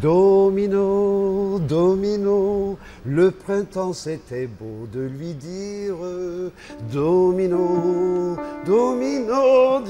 Domino, domino, le printemps c'était beau de lui dire. Domino, domino,